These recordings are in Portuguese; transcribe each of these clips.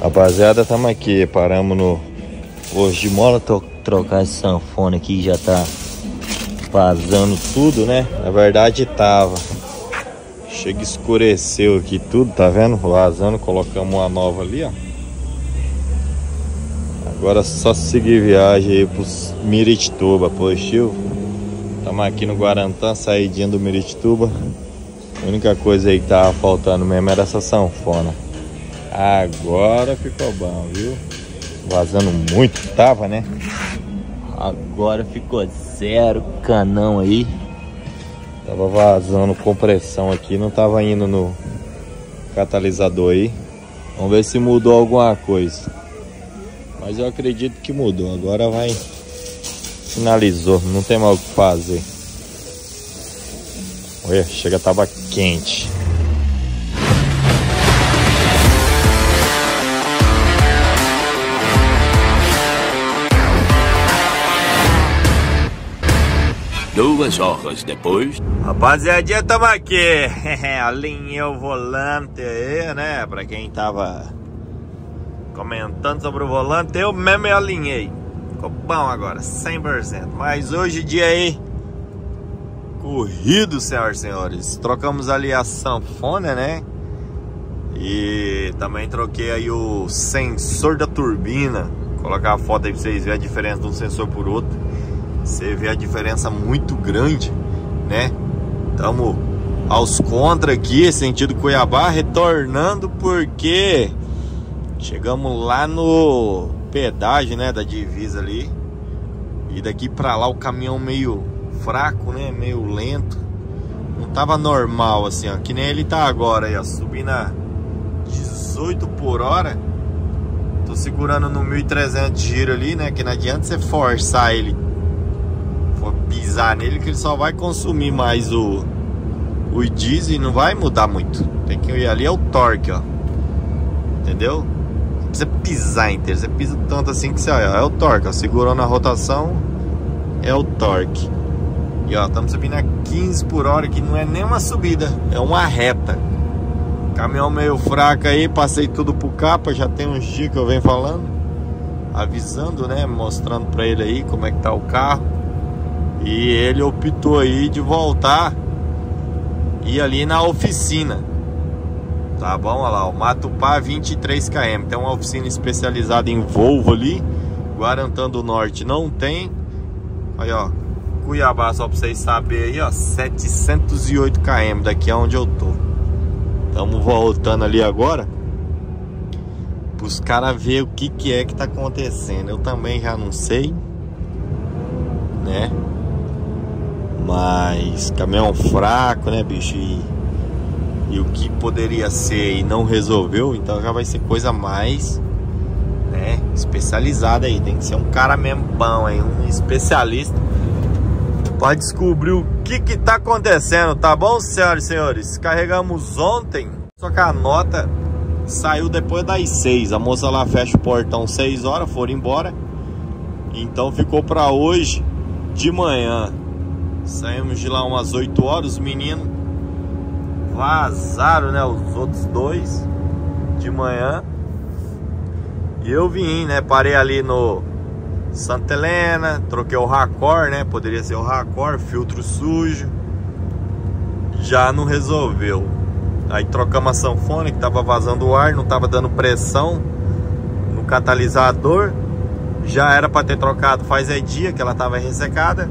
Rapaziada, estamos aqui, paramos no hoje de mola trocar esse sanfone aqui, já tá vazando tudo, né? Na verdade tava. Chega escureceu aqui tudo, tá vendo? Vazando, colocamos uma nova ali, ó. Agora é só seguir viagem aí pros Miritituba, positivo. Estamos aqui no Guarantã, saídinha do Miritituba. A única coisa aí que tava faltando mesmo era essa sanfona. Agora ficou bom, viu? Vazando muito, tava, né? Agora ficou zero canão aí. Tava vazando compressão aqui, não tava indo no catalisador aí. Vamos ver se mudou alguma coisa. Mas eu acredito que mudou. Agora vai. Finalizou, não tem mais o que fazer. Olha, chega, tava quente. Duas horas depois. Rapaziadinha, tamo aqui. Alinhei o volante aí, né? Pra quem tava comentando sobre o volante, eu mesmo alinhei. Ficou bom agora, 100%. Mas hoje, dia aí, corrido, senhoras e senhores. Trocamos ali a sanfona, né? E também troquei aí o sensor da turbina. Vou colocar a foto aí pra vocês verem a diferença de um sensor por outro. Você vê a diferença muito grande, né? Estamos aos contra aqui, sentido Cuiabá, retornando porque chegamos lá no pedágio, né, da divisa ali. E daqui para lá o caminhão meio fraco, né, meio lento. Não tava normal assim, ó, que nem ele tá agora aí, ó, subindo a 18 por hora. Tô segurando no 1300 giro ali, né, que não adianta você forçar ele pisar nele que ele só vai consumir mais o, o diesel e não vai mudar muito. Tem que ir ali é o torque, ó. Entendeu? Não precisa pisar inteiro, você pisa tanto assim que você olha, é o torque, ó. Segurou na rotação, é o torque. E ó, estamos subindo a 15 por hora, que não é nem uma subida, é uma reta. Caminhão meio fraco aí, passei tudo pro capa, já tem uns dias que eu venho falando, avisando, né, mostrando para ele aí como é que tá o carro. E ele optou aí de voltar e ali na oficina. Tá bom? Olha lá, o Matupá 23 km. Tem uma oficina especializada em Volvo ali. Guarantã do Norte não tem. Aí, ó. Cuiabá, só pra vocês saberem aí, ó. 708 km daqui aonde eu tô. Estamos voltando ali agora. Os caras ver o que, que é que tá acontecendo. Eu também já não sei. Né? Mas caminhão fraco, né, bicho? E, e o que poderia ser e não resolveu, então já vai ser coisa mais né, especializada aí. Tem que ser um cara mesmo bom aí, um especialista para descobrir o que que tá acontecendo, tá bom, senhoras e senhores? Carregamos ontem, só que a nota saiu depois das 6. A moça lá fecha o portão 6 horas, foram embora. Então ficou para hoje de manhã. Saímos de lá umas 8 horas, os meninos vazaram, né? Os outros dois de manhã. E eu vim, né? Parei ali no Santa Helena, troquei o Racor, né? Poderia ser o Racor, filtro sujo. Já não resolveu. Aí trocamos a sanfona que tava vazando o ar, não tava dando pressão no catalisador. Já era para ter trocado faz é dia que ela tava ressecada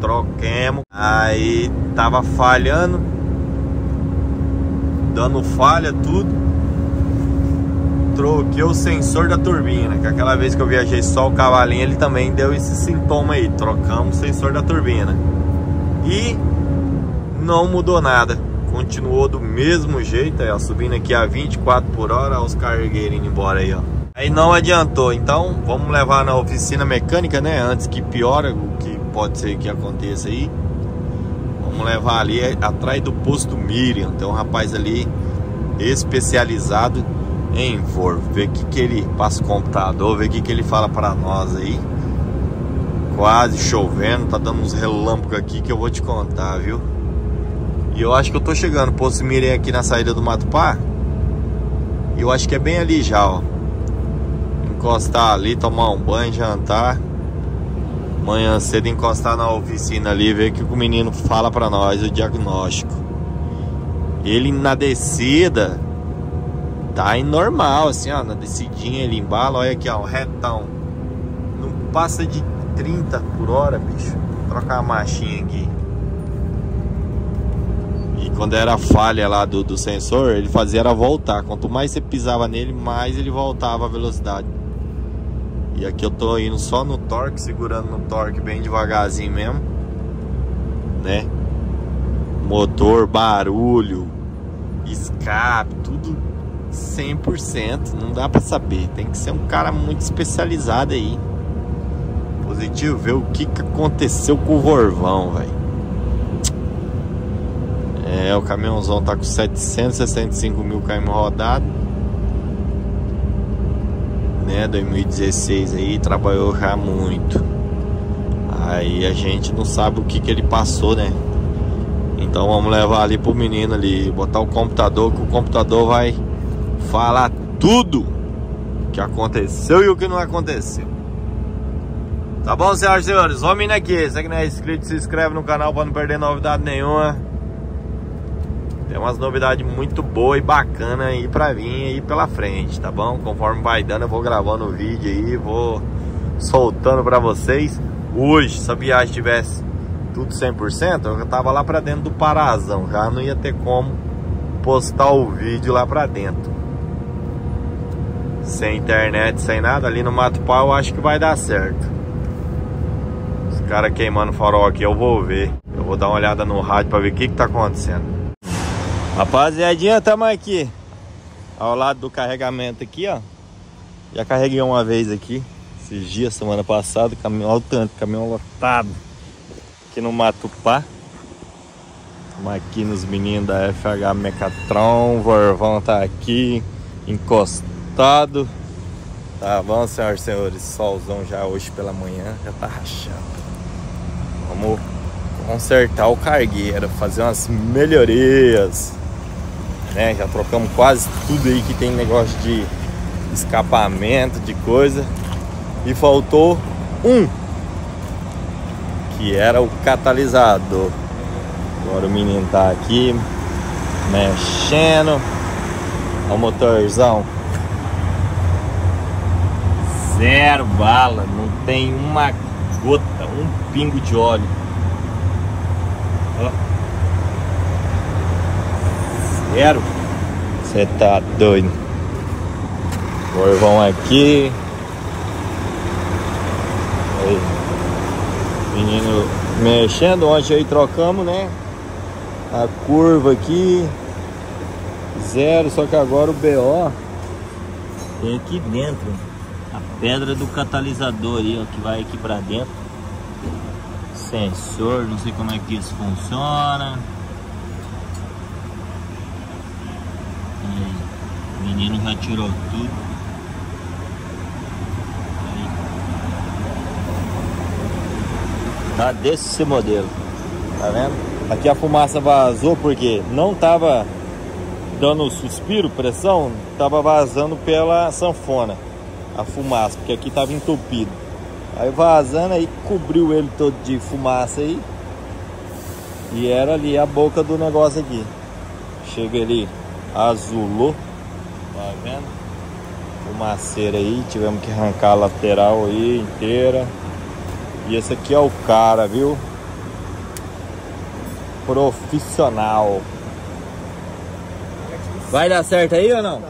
troquemos. Aí tava falhando, dando falha, tudo. Troquei o sensor da turbina, que aquela vez que eu viajei só o cavalinho, ele também deu esse sintoma aí. Trocamos o sensor da turbina. E não mudou nada. Continuou do mesmo jeito, aí, ó, subindo aqui a 24 por hora, os cargueiros indo embora aí, ó. Aí não adiantou, então vamos levar na oficina mecânica, né? Antes que piora, o que pode ser que aconteça aí. Vamos levar ali atrás do posto Miriam. Tem um rapaz ali especializado em Volvo. Ver o que, que ele passa o computador, ver o que, que ele fala para nós aí. Quase chovendo, tá dando uns relâmpagos aqui que eu vou te contar, viu? E eu acho que eu tô chegando, posto Miriam aqui na saída do Matupá. E eu acho que é bem ali já, ó. encostar ali, tomar um banho, jantar. Manhã cedo encostar na oficina ali, ver que o menino fala para nós, o diagnóstico. Ele na descida tá normal, assim, ó, na descidinha ele embala, olha aqui, ó, retão. Não passa de 30 por hora, bicho. Vou trocar a marchinha aqui. E quando era falha lá do, do sensor, ele fazia era voltar. Quanto mais você pisava nele, mais ele voltava a velocidade. E aqui eu tô indo só no torque, segurando no torque bem devagarzinho mesmo. Né? Motor, barulho, escape, tudo 100%. Não dá pra saber. Tem que ser um cara muito especializado aí. Positivo, ver o que, que aconteceu com o Vorvão, velho. É, o caminhãozão tá com 765 mil km rodado. Né, 2016 aí, trabalhou já muito. Aí a gente não sabe o que que ele passou, né? Então vamos levar ali pro menino ali, botar o computador, que o computador vai falar tudo que aconteceu e o que não aconteceu. Tá bom, senhoras e senhores? Indo aqui. Se que não é inscrito, se inscreve no canal para não perder novidade nenhuma. Tem umas novidades muito boas e bacanas aí pra vir aí pela frente, tá bom? Conforme vai dando, eu vou gravando o vídeo aí, vou soltando pra vocês. Hoje, se a viagem tivesse tudo 100%, eu tava lá pra dentro do Parazão, já não ia ter como postar o vídeo lá pra dentro. Sem internet, sem nada, ali no Mato Pau eu acho que vai dar certo. Os caras queimando farol aqui, eu vou ver. Eu vou dar uma olhada no rádio pra ver o que que tá acontecendo. Rapaziadinha, estamos aqui ao lado do carregamento aqui, ó. Já carreguei uma vez aqui, esses dias, semana passada, caminhão, olha o tanto, caminhão lotado aqui no Matupá. Estamos aqui nos meninos da FH Mecatron, o Vorvão tá aqui, encostado. Tá bom, senhoras e senhores, solzão já hoje pela manhã, já tá rachando. Vamos consertar o cargueiro, fazer umas melhorias né? Já trocamos quase tudo aí que tem negócio de escapamento, de coisa. E faltou um, que era o catalisador. Agora o menino tá aqui mexendo. Olha o motorzão. Zero bala, não tem uma gota, um pingo de óleo. Ó. Zero. Você tá doido. Corvão aqui. Aí. Menino mexendo. Ontem aí trocamos, né? A curva aqui. Zero. Só que agora o BO tem aqui dentro. A pedra do catalisador aí, ó. Que vai aqui pra dentro. Sensor. Não sei como é que isso funciona. O menino já tirou tudo. Aí. Tá desse modelo. Tá vendo? Aqui a fumaça vazou porque não tava dando suspiro, pressão, tava vazando pela sanfona a fumaça, porque aqui tava entupido. Aí vazando aí cobriu ele todo de fumaça aí. E era ali a boca do negócio aqui. Chega ali, azulou. Tá vendo? Fumaceira aí, tivemos que arrancar a lateral aí inteira. E esse aqui é o cara, viu? Profissional. Vai dar certo aí ou não?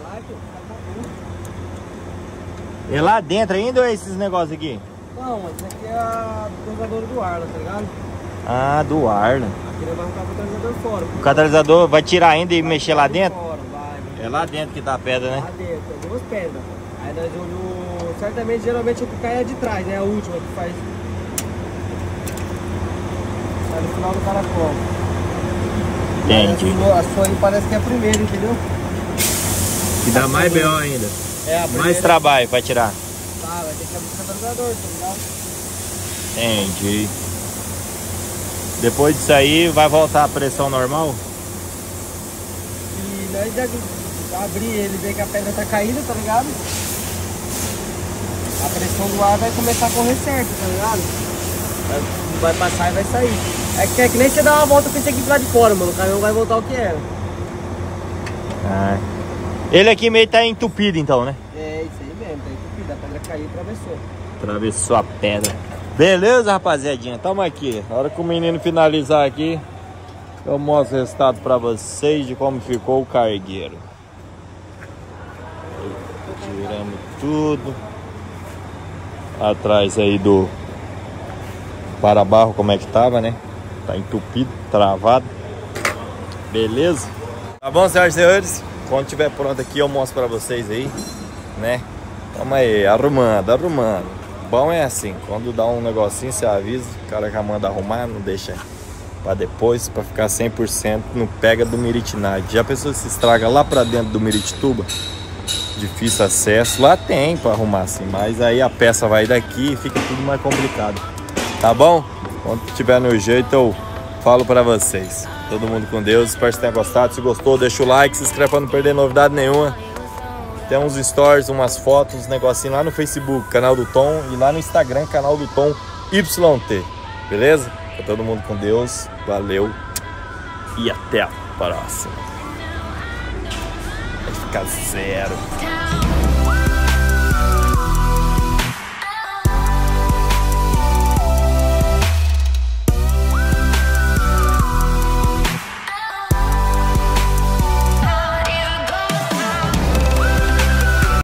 É lá dentro ainda ou é esses negócios aqui? Não, esse aqui é a dosadora do Arla, tá ligado? Ah, do ar, né? Aqui ele vai arrancar o catalisador fora. O catalisador vai tirar ainda e mexer lá dentro? Fora, vai. É lá dentro que tá a pedra, né? Lá dentro, duas pedras. Aí nós olhamos, certamente, geralmente o que cai é de trás, né? A última que faz. Sai no final do caracol. Entendi. A sua, a sua aí parece que é a primeira, entendeu? Que dá mais BO ainda. É, a primeira. Mais trabalho pra tirar. Tá, vai ter que abrir o catalisador, tá ligado? Entendi. Depois disso aí, vai voltar a pressão normal? E nós já abrir ele, ver que a pedra tá caindo, tá ligado? a pressão do ar vai começar a correr certo, tá ligado? Vai, vai passar e vai sair. É que, é que nem você dá uma volta com esse aqui lado de fora, mano. O caminhão vai voltar o que era. Ah. Ele aqui meio tá entupido então, né? É isso aí mesmo, tá entupido. A pedra caiu e atravessou. Atravessou a pedra. Beleza, rapaziadinha? Tamo aqui. Na hora que o menino finalizar aqui, eu mostro o resultado pra vocês de como ficou o cargueiro. Tudo. Atrás aí do para-barro, como é que tava, né? Tá entupido, travado. Beleza? Tá bom, senhoras e senhores? Quando tiver pronto aqui, eu mostro pra vocês aí, né? Tamo aí, arrumando, arrumando. Bom é assim, quando dá um negocinho, você avisa, o cara já manda arrumar, não deixa pra depois, pra ficar 100% no pega do Miritinade. Já a pessoa se estraga lá pra dentro do Miritituba? Difícil acesso, lá tem pra arrumar assim, mas aí a peça vai daqui e fica tudo mais complicado. Tá bom? Quando tiver no jeito, eu falo pra vocês. Todo mundo com Deus, espero que tenha gostado. Se gostou, deixa o like, se inscreve pra não perder novidade nenhuma. Tem uns stories, umas fotos, uns negocinhos lá no Facebook, canal do Tom, e lá no Instagram, canal do Tom YT. Beleza? Tá todo mundo com Deus. Valeu. E até a próxima marca zero.